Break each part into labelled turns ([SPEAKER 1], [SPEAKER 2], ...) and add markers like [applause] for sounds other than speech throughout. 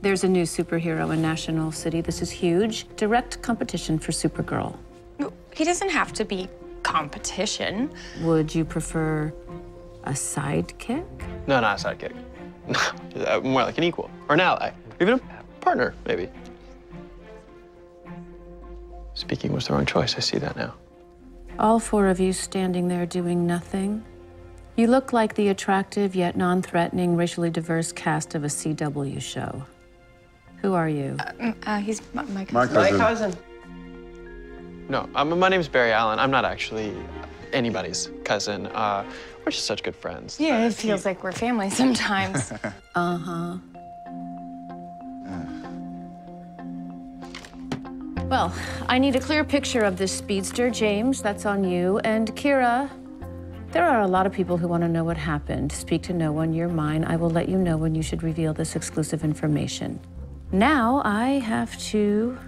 [SPEAKER 1] There's a new superhero in National City. This is huge. Direct competition for Supergirl.
[SPEAKER 2] He doesn't have to be competition.
[SPEAKER 1] Would you prefer a sidekick?
[SPEAKER 3] No, not a sidekick. [laughs] Uh, More like an equal or an ally, even a partner, maybe. Speaking was the wrong choice. I see that now.
[SPEAKER 1] All four of you standing there doing nothing. You look like the attractive yet non threatening, racially diverse cast of a CW show. Who are you?
[SPEAKER 2] Uh, he's my, my
[SPEAKER 4] My
[SPEAKER 2] cousin.
[SPEAKER 4] cousin.
[SPEAKER 3] No, um, my name's Barry Allen. I'm not actually anybody's cousin. Uh, we're just such good friends.
[SPEAKER 2] Yeah, it feels like we're family [laughs] sometimes. [laughs]
[SPEAKER 1] Uh huh. Well, I need a clear picture of this speedster, James. That's on you. And Kira, there are a lot of people who want to know what happened. Speak to no one. You're mine. I will let you know when you should reveal this exclusive information. Now I have to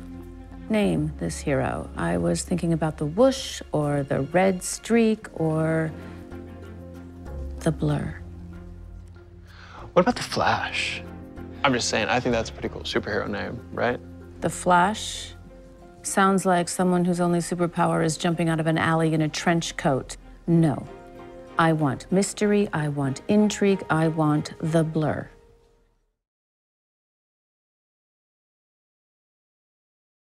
[SPEAKER 1] name this hero. I was thinking about the whoosh or the red streak or the blur.
[SPEAKER 3] What about the Flash? I'm just saying. I think that's a pretty cool superhero name, right?
[SPEAKER 1] The Flash sounds like someone whose only superpower is jumping out of an alley in a trench coat. No. I want mystery, I want intrigue, I want the blur.